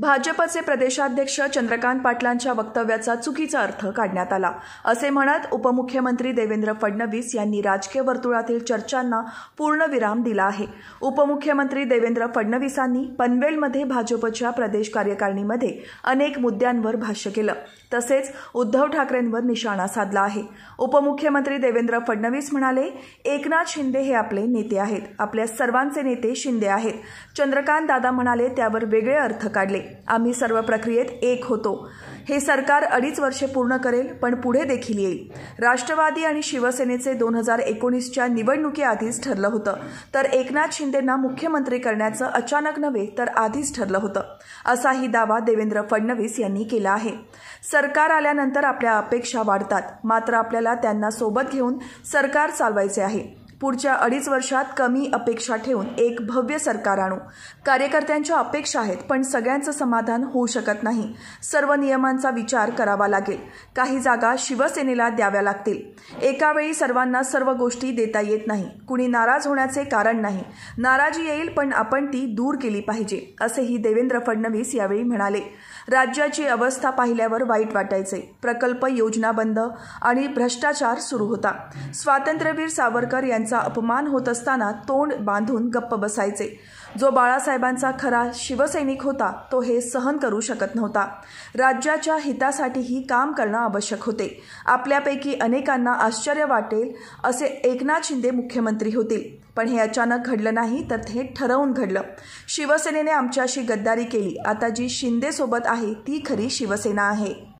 भाजपचे प्रदेशाध्यक्ष चंद्रकांत पाटलांच्या वक्तव्याचा चुकीचा अर्थ काढण्यात आला. असे म्हणत उपमुख्यमंत्री देवेंद्र फडणवीस यांनी राजकीय वर्तुळातील चर्चांना पूर्णविराम दिला आहे. उपमुख्यमंत्री देवेंद्र फडणवीसांनी पनवेलमध्ये भाजपच्या प्रदेश कार्यकारिणीमध्ये अनेक मुद्द्यांवर भाष्य केलं. तसेच उद्धव ठाकरेंवर निशाणा साधला आहे. उपमुख्यमंत्री देवेंद्र फडणवीस म्हणाले एकनाथ शिंदे हे आपले नेते आहेत. आपल्या सर्वांचे नेते शिंदे आहेत. चंद्रकांत दादा म्हणाले त्यावर वेगळे अर्थ काढले. आम्ही सर्व प्रक्रियेत एक होतो. हे सरकार अडीच वर्षे पूर्ण करेल पण पुढे देखील येईल. राष्ट्रवादी आणि शिवसेनेचे दोन हजार एकोणीसच्या निवडणुकीआधीच ठरलं होतं. तर एकनाथ शिंदेंना मुख्यमंत्री करण्याचं अचानक नव्हे तर आधीच ठरलं होतं. असाही दावा देवेंद्र फडणवीस यांनी केला आहे. सरकार आल्यानंतर आपल्या अपेक्षा वाढतात. मात्र आपल्याला त्यांना सोबत घेऊन सरकार चालवायचे आहे. पुढच्या अडीच वर्षात कमी अपेक्षा ठेवून एक भव्य सरकार आणू. कार्यकर्त्यांच्या अपेक्षा आहेत पण सगळ्यांचं समाधान होऊ शकत नाही. सर्व नियमांचा विचार करावा लागेल. काही जागा शिवसेनेला द्याव्या लागतील. एकावेळी सर्वांना सर्व गोष्टी देता येत नाही. कुणी नाराज होण्याचे कारण नाही. नाराजी येईल पण आपण ती दूर केली पाहिजे असेही देवेंद्र फडणवीस यावेळी म्हणाले. राज्याची अवस्था पाहिल्यावर वाईट वाटायचे. प्रकल्प योजना बंद आणि भ्रष्टाचार सुरू होता. स्वातंत्र्यवीर सावरकर यांचे अपमान होत असताना तोंड बांधून गप्प बसायचे. जो बाळासाहेबांचा खरा शिवसैनिक होता तो हे सहन करू शकत नव्हता. राज्याच्या हितासाठीही काम करणं आवश्यक होते. आपल्यापैकी अनेकांना आश्चर्य वाटेल असे एकनाथ शिंदे मुख्यमंत्री होतील. पण हे अचानक घडलं नाही तर हे ठरवून घडलं. शिवसेनेने आमच्याशी गद्दारी केली. आता जी शिंदेसोबत आहे ती खरी शिवसेना आहे.